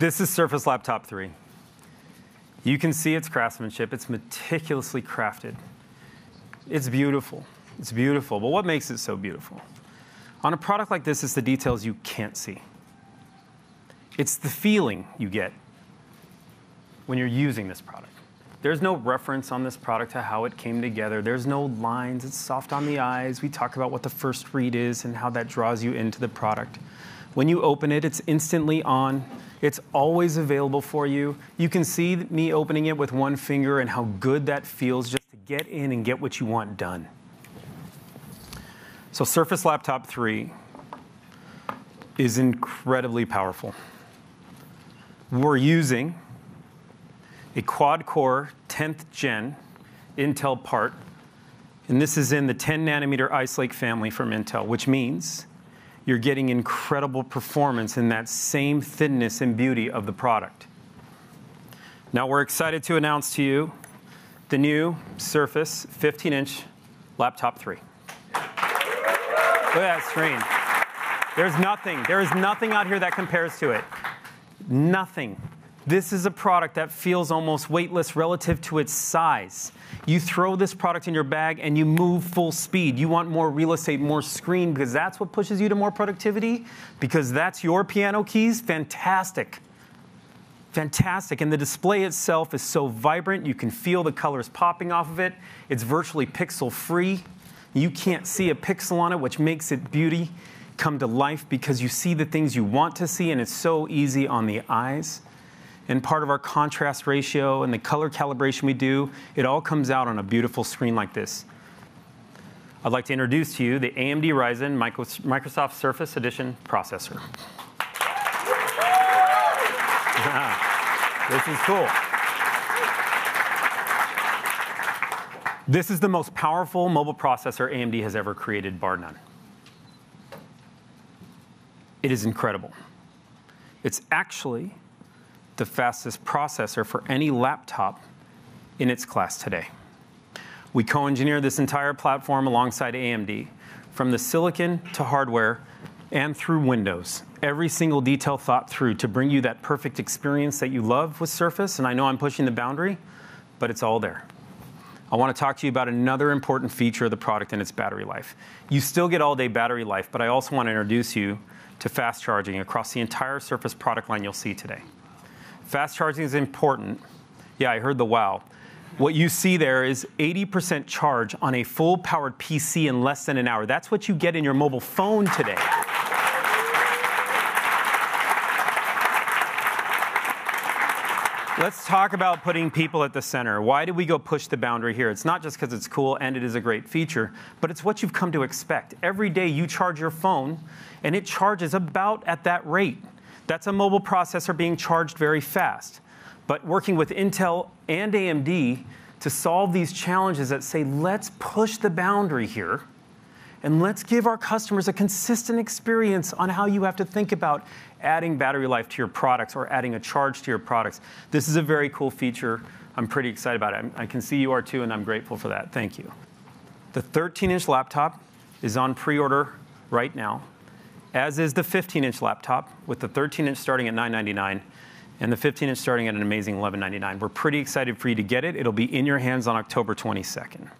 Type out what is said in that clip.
This is Surface Laptop 3. You can see its craftsmanship. It's meticulously crafted. It's beautiful. It's beautiful. But what makes it so beautiful? On a product like this, it's the details you can't see. It's the feeling you get when you're using this product. There's no reference on this product to how it came together. There's no lines. It's soft on the eyes. We talk about what the first read is and how that draws you into the product. When you open it, it's instantly on. It's always available for you. You can see me opening it with one finger and how good that feels just to get in and get what you want done. So Surface Laptop 3 is incredibly powerful. We're using a quad-core 10th gen Intel part, and this is in the 10 nanometer Ice Lake family from Intel, which means you're getting incredible performance in that same thinness and beauty of the product. Now we're excited to announce to you the new Surface 15-inch Laptop 3. Look at that screen. There's nothing, there is nothing out here that compares to it. Nothing. This is a product that feels almost weightless relative to its size. You throw this product in your bag and you move full speed. You want more real estate, more screen, because that's what pushes you to more productivity, because that's your piano keys. Fantastic. Fantastic. And the display itself is so vibrant, you can feel the colors popping off of it. It's virtually pixel free. You can't see a pixel on it, which makes it beauty come to life because you see the things you want to see, and it's so easy on the eyes and part of our contrast ratio and the color calibration we do, it all comes out on a beautiful screen like this. I'd like to introduce to you the AMD Ryzen Microsoft Surface Edition processor. this is cool. This is the most powerful mobile processor AMD has ever created, bar none. It is incredible. It's actually the fastest processor for any laptop in its class today. We co-engineered this entire platform alongside AMD, from the silicon to hardware and through Windows. Every single detail thought through to bring you that perfect experience that you love with Surface, and I know I'm pushing the boundary, but it's all there. I want to talk to you about another important feature of the product and its battery life. You still get all-day battery life, but I also want to introduce you to fast charging across the entire Surface product line you'll see today. Fast charging is important. Yeah, I heard the wow. What you see there is 80% charge on a full-powered PC in less than an hour. That's what you get in your mobile phone today. Let's talk about putting people at the center. Why did we go push the boundary here? It's not just because it's cool and it is a great feature, but it's what you've come to expect. Every day you charge your phone, and it charges about at that rate. That's a mobile processor being charged very fast. But working with Intel and AMD to solve these challenges that say, let's push the boundary here, and let's give our customers a consistent experience on how you have to think about adding battery life to your products or adding a charge to your products. This is a very cool feature. I'm pretty excited about it. I can see you are too, and I'm grateful for that. Thank you. The 13-inch laptop is on pre-order right now as is the 15-inch laptop, with the 13-inch starting at 999 and the 15-inch starting at an amazing 1,199. We're pretty excited for you to get it. It'll be in your hands on October 22nd.